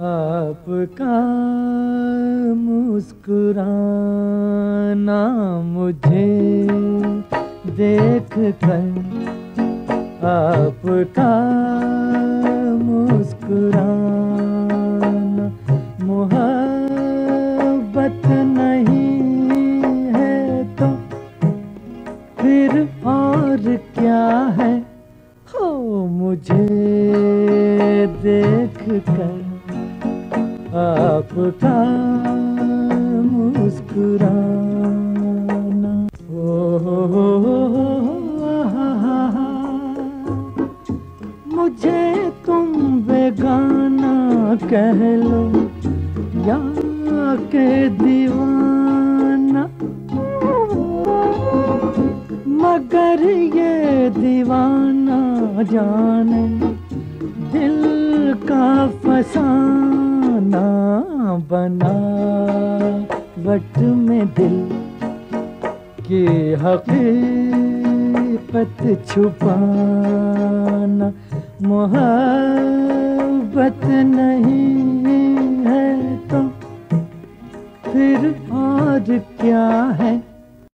आपका मुस्कुराना मुझे देख कर आपका मुस्कुराना। मोहब्बत नहीं है तो फिर और क्या है? हो मुझे देख कर आपका मुस्कुराना। ओ। मुझे तुम बेगाना कह लो या के दीवाना। मगर ये दीवाना जाने, दिल का फसाना। बना बना। वट में दिल के हकीकत छुपाना मोहब्बत नहीं है तो फिर और क्या है?